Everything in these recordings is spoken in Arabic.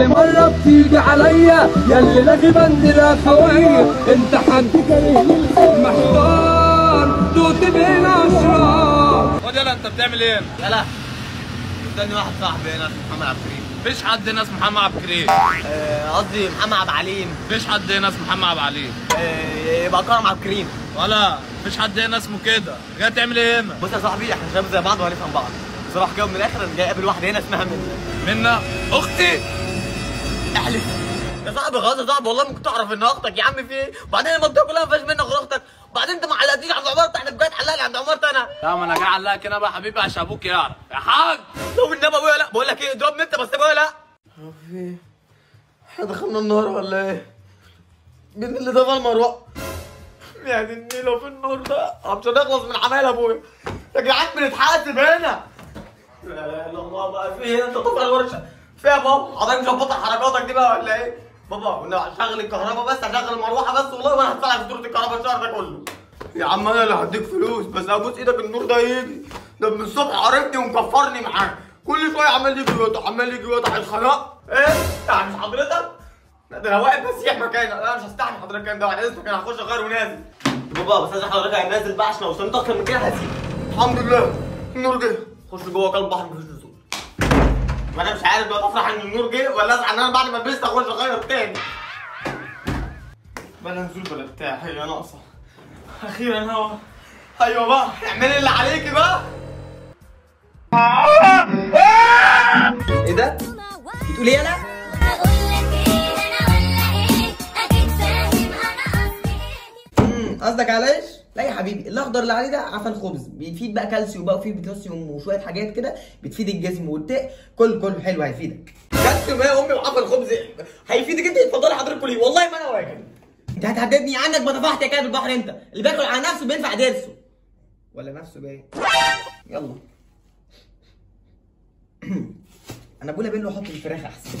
كل مرة بتيجي عليا ياللي لاغي بندر خوية انت حد محتار دوت بين اشرار خد يلا انت بتعمل إيه؟ يلا. استني واحد صاحبي هنا اسمه محمد عبد الكريم. مفيش حد هنا اسمه محمد عبد الكريم. آه، قصدي محمد عبد العليم. مفيش حد هنا اسمه محمد عبد العليم. آه، يبقى كرم عبد الكريم. ولا مفيش حد هنا اسمه كده. جاي تعمل إيه هنا؟ بص يا صاحبي إحنا شباب زي بعض وهنفهم بعض. بصراحة كده من الآخر أنا جاي اقابل واحدة هنا اسمها منى منا أختي؟ احلف يا صاحبي خلاص يا صاحبي والله ممكن تعرف إن أختك يا عم في إيه؟ وبعدين المنطقة كلها ما فيهاش منك غير أختك. وبعدين أنت ما علقتنيش عند عمارتك إحنا بجد حلقني عند عمارتي أنا. لا ما أنا جاي اعلقك هنا بقى حبيبي عشان أبوك يعرف. يا حاج! لو النبي أبويا لأ بقول لك إيه اضربني أنت بس أبويا لأ. في إحنا دخلنا النار ولا إيه؟ مين اللي طفى المروحه؟ يعني النيلة في النور ده مش هنخلص من عمايل أبويا. يا جدعان بنتحاسب هنا. لا إله إلا الله بقى في إيه؟ أنت طفى الورشة. في يا بابا حضرتك مظبط حركاتك دي بقى ولا إيه؟ بابا أنا هشغل الكهرباء بس هشغل المروحة بس والله وأنا هدفع فاتوره الكهرباء الشهر ده كله. يا عم أنا اللي هديك فلوس بس ابوس إيدك النور ده يجي. ده من الصبح عرفني ومكفرني معاه كل شوية عمال يجي يقطع عمال يجي يقطع اتخنق إيه؟ يعني مش حضرتك؟ لا ده أنا واقف بسيح مكاني. أنا مش هستحمل حضرتك الكلام ده بعد إذنك أنا هخش أغير ونازل. بابا بس عايز حضرتك نازل بقى عشان لو وصلت أكتر من كده هسيب الحمد لله. النور جه. خش جوه قلب البحر مفيش ما أنا مش عارف بقى افرح إن النور جه ولا ازعل إن أنا بعد ما لبست أخش أغير تاني. بلا نزول بلا بتاع. هي ناقصه أخيرا هوا أيوه بقى. اعملي اللي عليكي بقى. إيه ده؟ بتقولي إيه أنا؟ قصدك على إيش؟ لا يا حبيبي الأخضر اللي عليه ده عفن خبز بيفيد بقى كالسيوم بقى وفيه بوتاسيوم وشوية حاجات كده بتفيد الجسم والتق كل كل حلو هيفيدك. كالسيوم يا أمي وعفن خبز هيفيدك أنت اتفضلي حضرتك كلي والله ما أنا واكل. أنت هتهددني عنك ما دفعت يا كلب البحر أنت اللي بياكل على نفسه بينفع ضرسه. ولا نفسه باين. يلا. أنا بقول ابن له حط الفراخ أحسن.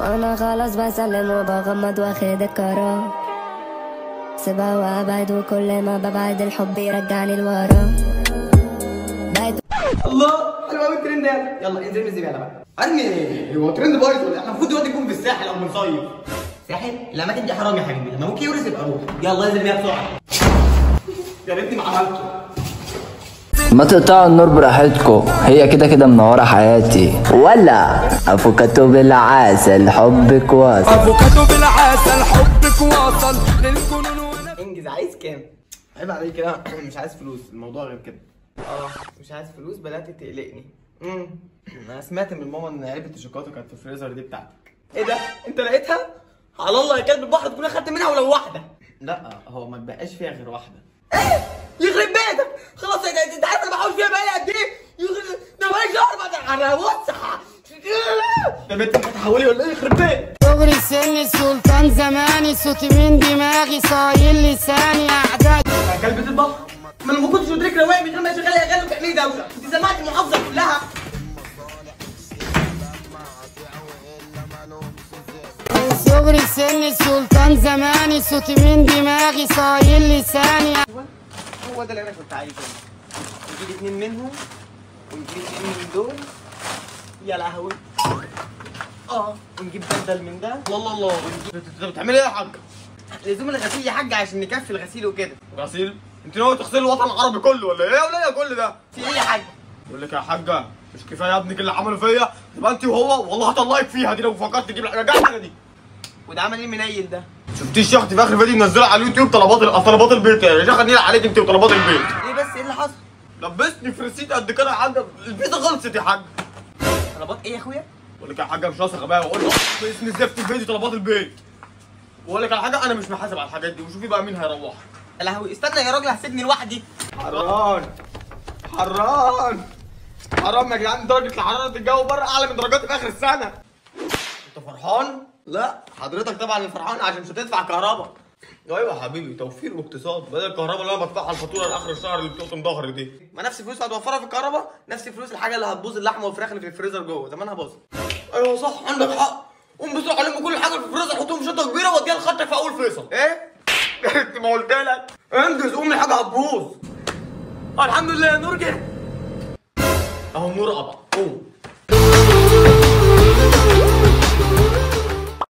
وأنا خلاص بسلم وبغمض واخد القرار. سيبها وابعد وكل ما ببعد الحب يرجعني لورا الله حلو قوي الترند ده يلا انزل من الزبالة بقى. أرمي. هو ترند بايظ ولا؟ إحنا المفروض دلوقتي نكون في الساحل أو بنصيف ساحل؟ الاماكن دي حرام يا حبيبي. لما ممكن يورث يبقى روح يلا انزل بيها بسرعة. يا ريتني ما عملته ما تقطعوا النور براحتكم. هي كده كده منورة حياتي. ولا أفوكاتو بالعسل حبك واصل. افوكادو بالعسل حبك واصل. للجنون انجز. عايز كام؟ عيب عليك كده مش عايز فلوس. الموضوع غير كده. آه مش عايز فلوس بدات تقلقني. امم أنا سمعت من ماما إن علبة الشوكولاتة كانت في الفريزر دي بتاعتك. إيه ده؟ انت لقيتها؟ على الله يا كلب البحر تكون أخدت منها ولو واحدة. لا هو ما اتبقاش فيها غير واحدة. إيه؟ يخرب بيتك! خلاص انت عارف أنا بحوش فيها بقالي قد إيه؟ يخرب ده بقالي شهر على يا بنت انت هتحولي ولا إيه؟ يخرب بيتك. زماني صوتي من دماغي صايل لساني أعداد. يا كلبة البحر ما أنا ما كنتش مدرك رواق من غير ما يشغل اغاني وتعملي دوشه انت سمعت المحافظة كلها. صغري سن السلطان زماني صوتي من دماغي صايل لساني. هو ده اللي أنا كنت عايزه. نجيب اتنين منهم ونجيب اتنين من دول. يا لهوي. آه ونجيب بدل من ده الله الله انت بتعملي إيه يا حاج؟ لزوم الغسيل يا حاج عشان نكفي الغسيل وكده غسيل؟ انت ناوي تغسلي الوطن العربي كله ولا إيه ولا إيه كل ده؟ في إيه يا حاج؟ يقول لك يا حاجة مش كفاية ابنك اللي عمله فيا تبقى انت وهو والله هطلعك فيها دي لو فكرت تجيب الحاجة دي وده عمل إيه المنيل ده؟ شفتيش يا أختي في آخر فيديو منزله على اليوتيوب طلبات طلبات البيت يا شيخه نيل عليك انت وطلبات البيت إيه بس إيه اللي حصل؟ لبسني في receipt قد كده يا حاجة البيتزا خلصت يا حاج طلبات إيه يا اخويا؟ بقول لك يا حاجة مش ناقصه غباء واقول له باسم الزفت الفيديو طلبات البيت. بقول لك على حاجة أنا مش محاسب على الحاجات دي وشوفي بقى مين هيروحها يا لهوي استنى يا راجل هتسيبني لوحدي. حران حران حرام يا جدعان درجة حراره الجو بره أعلى من درجات في آخر السنة. أنت فرحان؟ لا حضرتك طبعا فرحان عشان مش هتدفع كهرباء. أيوه يا حبيبي توفير واقتصاد. بدل الكهرباء اللي أنا بدفعها الفاتورة لآخر الشهر اللي بتقطم ظهري دي. ما نفس الفلوس هتوفرها في الكهرباء نفس فلوس الحاجة اللي هتبوظ اللحمة والفراخ اللي في الفريزر جوه. زمانها باظت. أيوه صح عندك حق. قوم بسرعة لم كل حاجة في الفريزر حطهم شطه كبيرة وأديها لخطك في أول فيصل إيه؟ انت ما قلت لك. أنجز قوم الحاجة هتبوظ الحمد لله نور جه أهو النور قطع قوم.